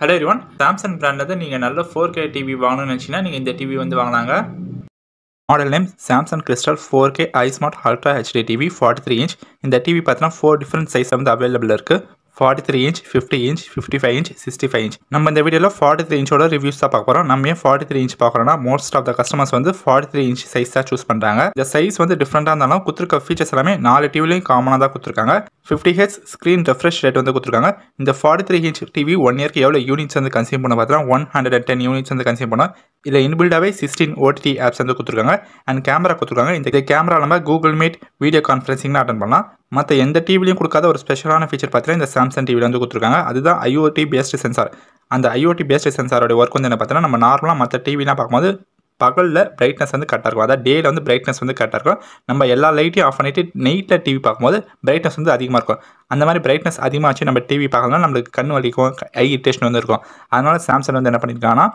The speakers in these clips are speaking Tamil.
ஹலோ எவ்ரிவன் சாம்சங் பிராண்டில் நீங்கள் நல்ல ஃபோர் கே டிவி வாங்கணும்னு நினச்சிங்கன்னா நீங்கள் இந்த டிவி வந்து வாங்கினாங்க model name Samsung crystal four K i smart ultra HD TV forty three inch இந்த டிவி பார்த்தீங்கன்னா ஃபோர் டிஃப்ரெண்ட் சைஸ் வந்து அவைலபிள் இருக்குது forty three inch fifty inch fifty five inch sixty five inch நம்ம இந்த வீடியோவில் ஃபார்ட்டி த்ரீ இன்ச்சோட ரிவ்யூஸ் தான் பார்க்க போகிறோம் நம்ம ஏன் ஃபார்ட்டி த்ரீ இன்ச் பார்க்குறோம்னா மோஸ்ட் ஆஃப் த கஸ்டமர்ஸ் வந்து ஃபார்ட்டி த்ரீ இன்ச் சைஸ் தான் சூஸ் பண்ணுறாங்க இந்த சைஸ் வந்து டிஃப்ரெண்ட்டாக இருந்தாலும் கொடுத்துருக்க ஃபீச்சர்ஸ் எல்லாமே நாலு டிவிலையும் காமனாக தான் கொடுத்துருக்காங்க fifty H screen refresh rate வந்து கொடுத்துருக்காங்க இந்த forty three inch TV one இயர்க்கு எவ்வளோ யூனிட்ஸ் வந்து கன்சியூம் பண்ண பார்த்தா one hundred and ten units வந்து கன்சியூம் பண்ணோம் இதில் இன்பில்டாகவே சிக்ஸ்டீன் ஓடிடி ஆப்ஸ் வந்து கொடுத்துருக்காங்க அண்ட் கேமரா கொடுத்துருக்காங்க இந்த கேமரா நம்ம கூகுள் மீட் வீடியோ கான்ஃபரன்சிங்லாம் அட்டன் பண்ணலாம். மற்ற எந்த டிவிலையும் கொடுக்காத ஒரு ஸ்பெஷலான ஃபீச்சர் பார்த்தீங்கன்னா இந்த சாம்சங் டிவியில் வந்து கொடுத்துருக்காங்க. அதுதான் ஐஓடி பேஸ்டு சென்சார் அந்த ஐஓடி பேஸ்டு சென்சாரோட ஒர்க் வந்து என்ன பார்த்தீங்கன்னா நம்ம நார்மலாக மற்ற டிவிலாம் பார்க்கும்போது பகலில் பிரைட்னஸ் வந்து கரெக்டாக இருக்கும். அதாவது டேயில் வந்து பிரைட்னஸ் வந்து கரெக்டாக இருக்கும். நம்ம எல்லா லைட்டையும் ஆஃப் பண்ணிவிட்டு நைட்டில் டிவி பார்க்கும்போது பிரைட்னஸ் வந்து அதிகமாக இருக்கும். அந்த மாதிரி பிரைட்னஸ் அதிகமாச்சு நம்ம டிவி பார்க்கணும்னா நம்மளுக்கு கண் வலிக்கும் ஐ இரிட்டேஷன் வந்து இருக்கும். அதனால் சாம்சங் வந்து என்ன பண்ணியிருக்காங்கன்னா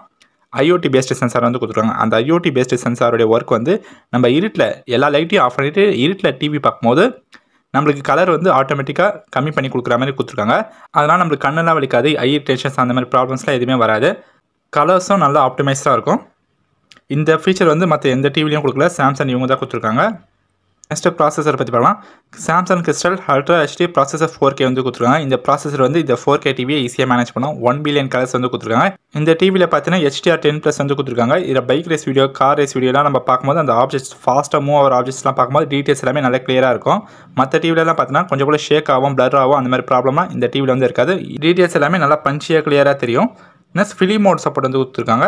ஐஓடி பேஸ்டு சென்சார் வந்து கொடுத்துருக்காங்க. அந்த ஐஓடி பேஸ்டு சென்சாரோடைய ஒர்க் வந்து நம்ம இருட்டில் எல்லா லைட்டையும் ஆஃப் பண்ணிவிட்டு இருட்டில் டிவி பார்க்கும்போது நம்மளுக்கு கலர் வந்து ஆட்டோமேட்டிக்காக கம்மி பண்ணி கொடுக்குற மாதிரி கொடுத்துருக்காங்க. அதனால் நம்மளுக்கு கண்ணெல்லாம் வலிக்காது ஐ டென்ஷன்ஸ் அந்த மாதிரி ப்ராப்ளம்ஸ்லாம் எதுவுமே வராது. கலர்ஸும் நல்லா ஆப்டிமைஸ்டாக இருக்கும். இந்த ஃபீச்சர் வந்து மற்ற எந்த டிவிலையும் கொடுக்கல சாம்சங் இவங்க தான் கொடுத்துருக்காங்க. நெக்ஸ்ட்டு ப்ராசஸர் பற்றி பார்க்கலாம். Samsung crystal ultra HD processor four K வந்து கொடுத்துருக்காங்க. இந்த ப்ராசஸர் வந்து இந்த ஃபோர் கே டிவியை ஈஸியாக மேனேஜ் பண்ணும் ஒன் பில்லியன் கலர்ஸ் வந்து கொடுத்துருக்காங்க. இந்த டிவியில் பார்த்தீங்கன்னா ஹெச்டிஆர் டென் ப்ளஸ் வந்து கொடுத்துருக்காங்க. இதில் bike race video car race வீடியோலாம் நம்ம பார்க்கும்போது அந்த ஆப்ஜெக்ட்ஸ் ஃபாஸ்ட்டாக மூவ் ஆகிற ஆப்ஜெக்ட்ஸ்லாம் பார்க்கும்போது டீட்டெயில்ஸ் எல்லாமே நல்லா கிளியராக இருக்கும். மற்ற டிவிலலாம் பார்த்தீங்கன்னா கொஞ்சம் கூட ஷேக் ஆகும் பிளர் ஆகும் அந்த மாதிரி ப்ராப்ளம்லாம் இந்த டிவியில் வந்து இருக்காது. டீட்டெயில்ஸ் எல்லாமே நல்லா பஞ்சியாக கிளியராக தெரியும். நெக்ஸ்ட் ஃபிலிம் மோட் சப்போர்ட் வந்து கொடுத்துருக்காங்க.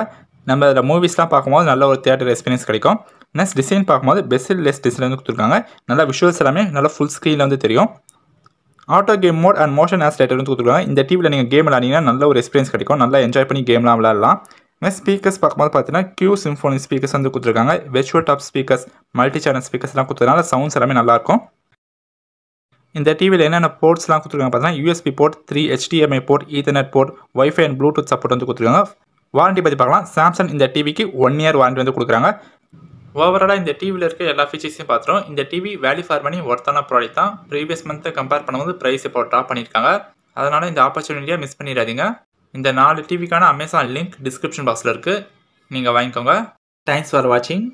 நம்ம அதில் மூவிஸ்லாம் பார்க்கும்போது நல்ல ஒரு தியேட்டர் எக்ஸ்பீரியன்ஸ் கிடைக்கும். நெக்ஸ்ட் டிசைன் பார்க்கும்போது பெஸ்ட் லெஸ் டிசைன் வந்து கொடுத்துருக்காங்க. நல்லா விஷுவல்ஸ் எல்லாமே நல்லா ஃபுல் ஸ்க்ரீனில் வந்து தெரியும். Auto game mode and motion accelerator வந்து கொடுத்துருக்காங்க. இந்த டிவியில் நீங்கள் கேம் விளாடிங்கன்னா நல்ல ஒரு எக்ஸ்பீரியன்ஸ் கிடைக்கும். நல்லா என்ஜாய் பண்ணி கேம்லாம் விளாடலாம் நெக்ஸ்ட் ஸ்பீக்கர்ஸ் பார்க்கும்போது பார்த்தீங்கன்னா கியூ சிம்ஃபோனி ஸ்பீக்கர்ஸ் வந்து கொடுத்துருக்காங்க. வெச்சுவல் டாப் ஸ்பீக்கர்ஸ் மல்டி சேனல் ஸ்பீக்கர்ஸ்லாம் கொடுத்ததுனால சவுண்ட்ஸ் எல்லாமே நல்லாயிருக்கும் இந்த டிவியில் என்னென்ன போர்ட்ஸ்லாம் கொடுத்துருக்காங்க பார்த்தீங்கன்னா USB port three HDMI port ethernet port wifi and Bluetooth support வந்து கொடுத்துருக்காங்க. வாரண்டி பற்றி பார்க்கலாம். சாம்சங் இந்த டிவிக்கு ஒன் இயர் வாரண்டி வந்து கொடுக்குறாங்க. ஓவராலாக இந்த டிவியில் இருக்க எல்லா ஃபீச்சர்ஸையும் பார்த்துரும் இந்த டிவி வேல்யூ ஃபார் மணி ஒர்த்தான ப்ராடக்ட் தான். ப்ரீவியஸ் மந்த்தை கம்பேர் பண்ணும்போது ப்ரைஸ் இப்போ ட்ராப் பண்ணியிருக்காங்க. அதனால் இந்த ஆப்பர்ச்சுனிட்டியை மிஸ் பண்ணிடாதீங்க. இந்த நாலு டிவிக்கான அமேசான் லிங்க் டிஸ்கிரிப்ஷன் பாக்ஸில் இருக்குது நீங்கள் வாங்கிக்கோங்க. தேங்க்ஸ் ஃபார் வாட்சிங்